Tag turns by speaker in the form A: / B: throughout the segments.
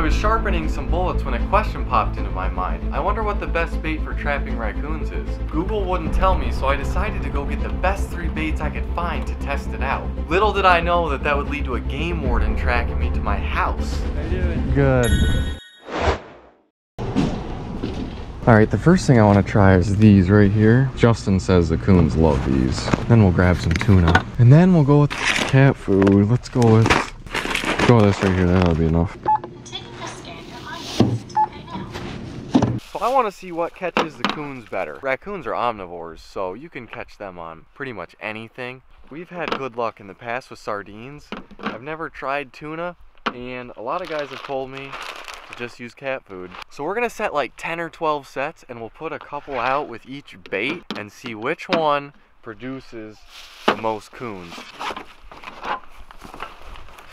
A: I was sharpening some bullets when a question popped into my mind. I wonder what the best bait for trapping raccoons is. Google wouldn't tell me, so I decided to go get the best three baits I could find to test it out. Little did I know that that would lead to a game warden tracking me to my house.
B: How you doing?
A: Good. All right, the first thing I want to try is these right here. Justin says the coons love these. Then we'll grab some tuna. And then we'll go with cat food. Let's go with, go with this right here. That'll be enough. I want to see what catches the coons better. Raccoons are omnivores, so you can catch them on pretty much anything. We've had good luck in the past with sardines. I've never tried tuna, and a lot of guys have told me to just use cat food. So we're gonna set like 10 or 12 sets and we'll put a couple out with each bait and see which one produces the most coons.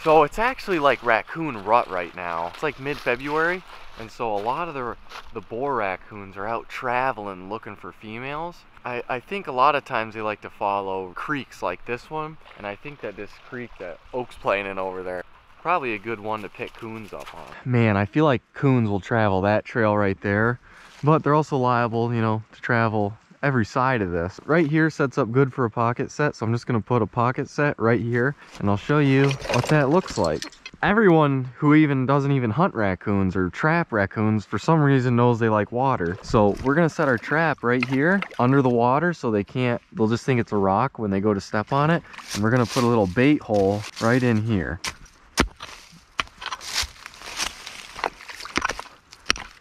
A: So it's actually like raccoon rut right now. It's like mid-February and so a lot of the, the boar raccoons are out traveling looking for females. I, I think a lot of times they like to follow creeks like this one and I think that this creek that Oak's playing in over there probably a good one to pick coons up on. Man, I feel like coons will travel that trail right there, but they're also liable, you know, to travel every side of this. Right here sets up good for a pocket set, so I'm just gonna put a pocket set right here, and I'll show you what that looks like. Everyone who even doesn't even hunt raccoons or trap raccoons for some reason knows they like water. So we're gonna set our trap right here under the water so they can't, they'll just think it's a rock when they go to step on it. And we're gonna put a little bait hole right in here.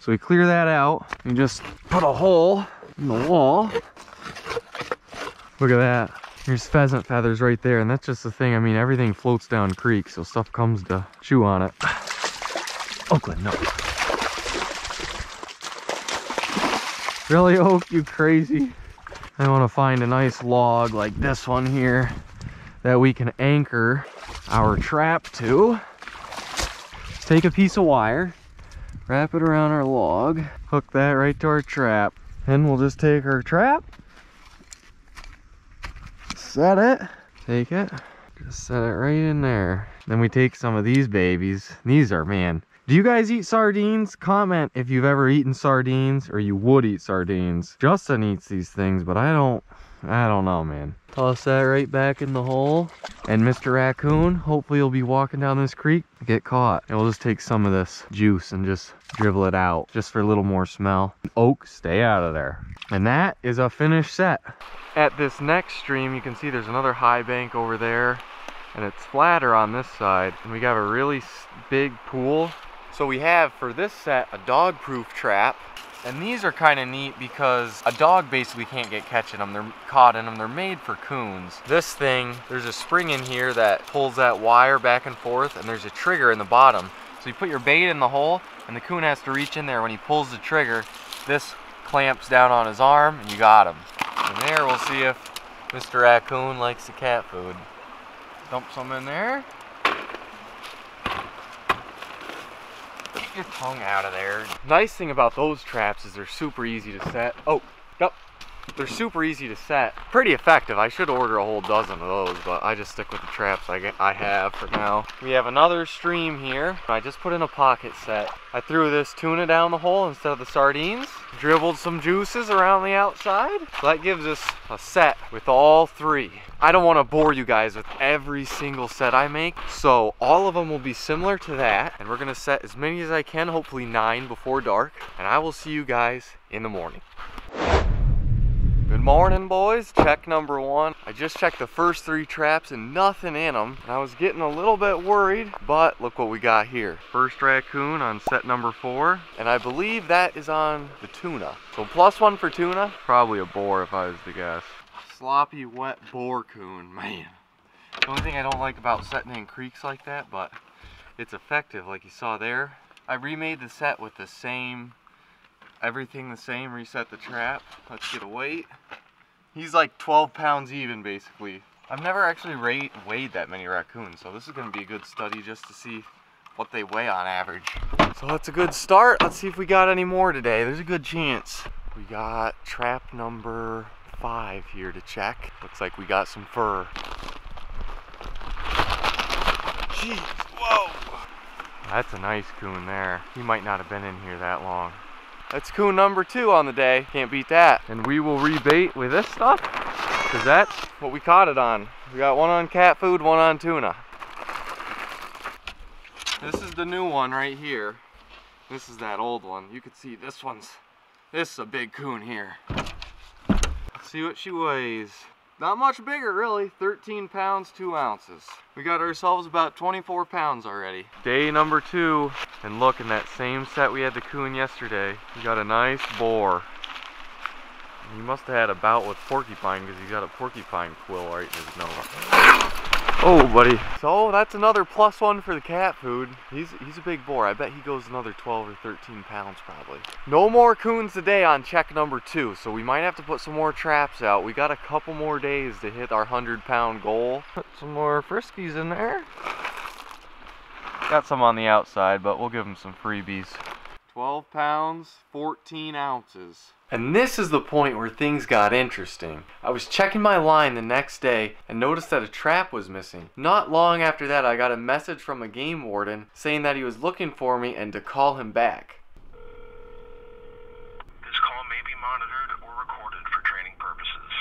A: So we clear that out and just put a hole in the wall. Look at that. There's pheasant feathers right there, and that's just the thing. I mean, everything floats down creek, so stuff comes to chew on it. Oakland, no. Really, Oak, you crazy? I want to find a nice log like this one here that we can anchor our trap to. Take a piece of wire, wrap it around our log, hook that right to our trap. Then we'll just take our trap, set it, take it, just set it right in there. Then we take some of these babies. These are, man, do you guys eat sardines? Comment if you've ever eaten sardines or you would eat sardines. Justin eats these things, but I don't, I don't know, man. Toss that right back in the hole. And Mr. Raccoon, hopefully he'll be walking down this creek, get caught. And we'll just take some of this juice and just dribble it out, just for a little more smell. Oak, stay out of there. And that is a finished set. At this next stream, you can see there's another high bank over there. And it's flatter on this side. And we got a really big pool. So we have, for this set, a dog-proof trap. And these are kind of neat because a dog basically can't get catching them. They're caught in them. They're made for coons. This thing, there's a spring in here that pulls that wire back and forth and there's a trigger in the bottom. So you put your bait in the hole and the coon has to reach in there. When he pulls the trigger, this clamps down on his arm and you got him. And there we'll see if Mr. Raccoon likes the cat food. Dump some in there. Your tongue out of there. Nice thing about those traps is they're super easy to set. Oh, yep. They're super easy to set. Pretty effective. I should order a whole dozen of those, but I just stick with the traps I, get, I have for now. We have another stream here. I just put in a pocket set. I threw this tuna down the hole instead of the sardines. Dribbled some juices around the outside. That gives us a set with all three. I don't want to bore you guys with every single set I make, so all of them will be similar to that, and we're going to set as many as I can, hopefully nine before dark, and I will see you guys in the morning. Morning, boys. Check number one. I just checked the first three traps and nothing in them. And I was getting a little bit worried, but look what we got here. First raccoon on set number four, and I believe that is on the tuna. So plus one for tuna, probably a boar if I was to guess sloppy, wet boar coon, man. The only thing I don't like about setting in creeks like that, but it's effective like you saw there. I remade the set with the same, everything the same, reset the trap. Let's get a weight. He's like 12 pounds even basically. I've never actually weighed, weighed that many raccoons, so this is gonna be a good study just to see what they weigh on average. So that's a good start. Let's see if we got any more today. There's a good chance. We got trap number five here to check. Looks like we got some fur. Jeez, whoa. That's a nice coon there. He might not have been in here that long. That's coon number two on the day. Can't beat that. And we will rebait with this stuff because that's what we caught it on. We got one on cat food, one on tuna. This is the new one right here. This is that old one. You can see this one's, this is a big coon here. Let's see what she weighs. Not much bigger really, 13 pounds, two ounces. We got ourselves about 24 pounds already. Day number two, and look in that same set we had the coon yesterday, we got a nice boar. He must have had a bout with porcupine because he's got a porcupine quill right in his nose. Oh, buddy. So that's another plus one for the cat food. He's he's a big boar. I bet he goes another 12 or 13 pounds probably. No more coons today on check number two, so we might have to put some more traps out. We got a couple more days to hit our 100 pound goal. Put some more friskies in there. Got some on the outside, but we'll give them some freebies. 12 pounds, 14 ounces. And this is the point where things got interesting. I was checking my line the next day and noticed that a trap was missing. Not long after that, I got a message from a game warden saying that he was looking for me and to call him back.
B: This call may be monitored or recorded for training purposes.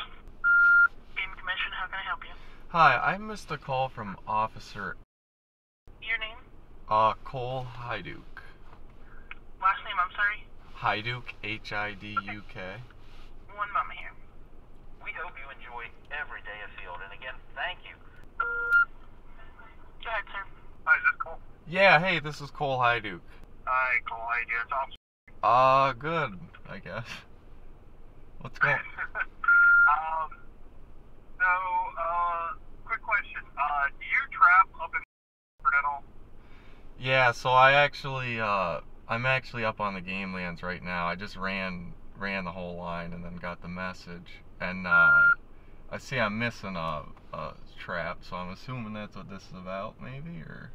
B: Game Commission, how can I help you?
A: Hi, I missed a call from Officer
B: Your name?
A: uh, Cole Hiduk.
B: Last name, I'm sorry?
A: Hiduk, H-I-D-U-K.
B: One moment here. We hope you enjoy every day afield, and again, thank you. Go ahead, sir. Hi, is this Cole?
A: Yeah, hey, this is Cole Hiduk.
B: Hi, Cole. How you doing? It's Officer.
A: Uh, good, I guess. What's going
B: um, so, uh, quick question. Uh, do you trap up in at all?
A: Yeah, so I actually, uh, I'm actually up on the game lands right now. I just ran ran the whole line and then got the message. And uh, I see I'm missing a, a trap, so I'm assuming that's what this is about, maybe, or?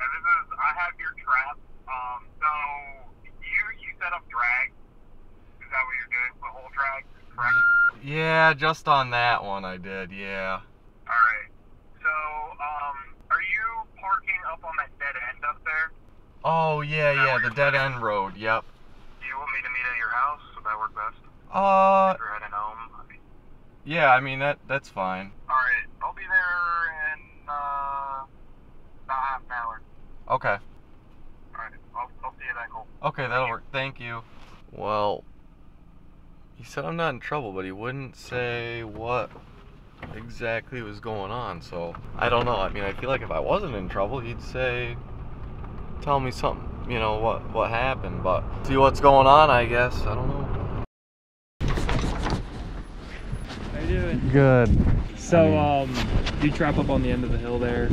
B: And this is, I have your trap. Um, so you you set up drag. Is that what you're doing? The whole drag, correct?
A: Yeah, just on that one I did, yeah.
B: All right. So, um, are you parking up on that dead end up there?
A: Oh, yeah, yeah, the dead end road, yep.
B: Do you want me to meet at your house? Would that work best?
A: Uh,
B: If you're heading home. I mean,
A: yeah, I mean, that that's fine.
B: all right. I'll be there in uh, about half an hour.
A: Okay.
B: All right. I'll, I'll see you then, Cole.
A: Okay, that'll work. Thank you. Well, he said I'm not in trouble, but he wouldn't say what exactly was going on. So I don't know. I mean, I feel like if I wasn't in trouble, he'd say, "Tell me something." You know what what happened, but see what's going on. I guess I don't know.
C: How you doing?
A: Good.
C: So, um, you trap up on the end of the hill there.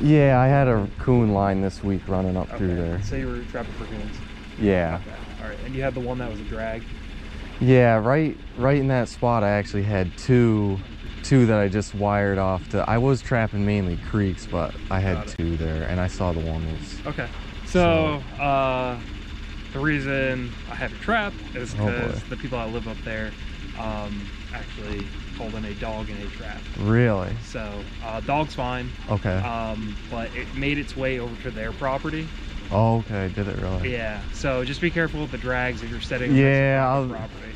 A: Yeah, I had a coon line this week running up
C: Okay. Through there. So you were trapping for coons.
A: Yeah.
C: Okay. All right. And you had the one that was a drag.
A: Yeah, right right in that spot I actually had two two that I just wired off to I was trapping mainly creeks, but I had two there and I saw the one was
C: Okay. So, uh, the reason I have a trap is
A: Oh,
C: because the people that live up there, um, actually in a dog in a trap.
A: really
C: So, uh, dog's fine.
A: okay.
C: Um, but it made its way over to their property.
A: oh, okay, did it really?
C: Yeah. So just be careful with the drags if you're setting.
A: Yeah,
C: on your
A: I'll-
C: property.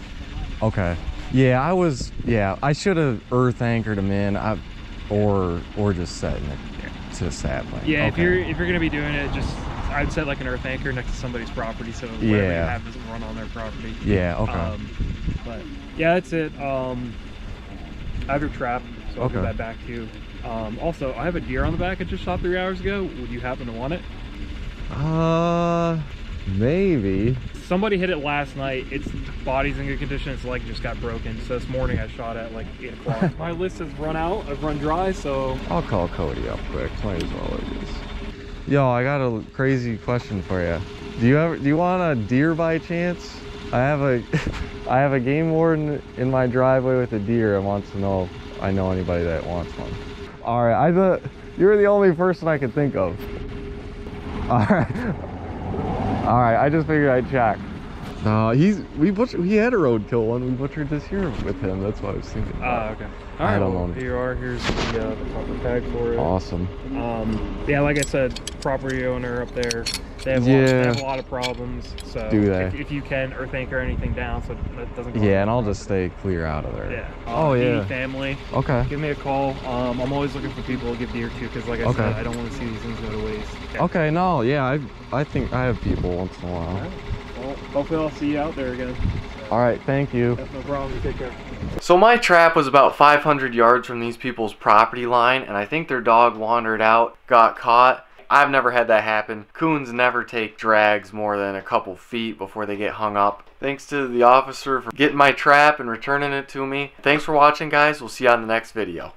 A: Okay. Yeah, I was yeah, I should have earth anchored them in I, or or just setting it to sapling.
C: Yeah, if you're if you're gonna be doing it, just I'd set like an earth anchor next to somebody's property, so whatever you have doesn't run on their property.
A: Yeah, okay.
C: Um, but yeah, that's it. Um, I have your trap, so I'll give that back to you. Um, also, I have a deer on the back I just shot three hours ago. Would you happen to want it?
A: uh maybe.
C: Somebody hit it last night. Its body's in good condition. Its leg just got broken. So this morning I shot at like eight o'clock. My list has run out. I've run dry, so
A: I'll call Cody up quick. Might as well it is. Yo, I got a crazy question for you. Do you ever do you want a deer by chance? I have a I have a game warden in my driveway with a deer and wants to know if I know anybody that wants one. All right, I thought you're the only person I could think of. All right. All right, I just figured I'd check. No, he's we butchered. He had a roadkill one. We butchered this year with him. That's what I was thinking.
C: Ah,
A: about.
C: okay.
A: I
C: All right,
A: don't
C: well,
A: know.
C: here you are. Here's the, uh, the proper tag for it.
A: Awesome.
C: Um, yeah, like I said, property owner up there. They have, a lot,
A: Yeah.
C: they have a lot of problems. So
A: Do they?
C: If, if you can, earth anchor anything down so that doesn't. go
A: Yeah, and I'll just stay clear out of there.
C: Yeah.
A: Oh,
C: Uh,
A: yeah.
C: family,
A: Okay.
C: give me a call. Um, I'm always looking for people to give deer to because, like I
A: Okay.
C: said, I don't want to see these things go to waste.
A: Okay. No. Yeah. I I think I have people once in a while.
C: Right. Well, hopefully I'll see you out there again.
A: All right. Thank you.
C: That's no problem. Take care.
A: So my trap was about 500 yards from these people's property line, and I think their dog wandered out, got caught. I've never had that happen. Coons never take drags more than a couple feet before they get hung up. Thanks to the officer for getting my trap and returning it to me. Thanks for watching, guys. We'll see you on the next video.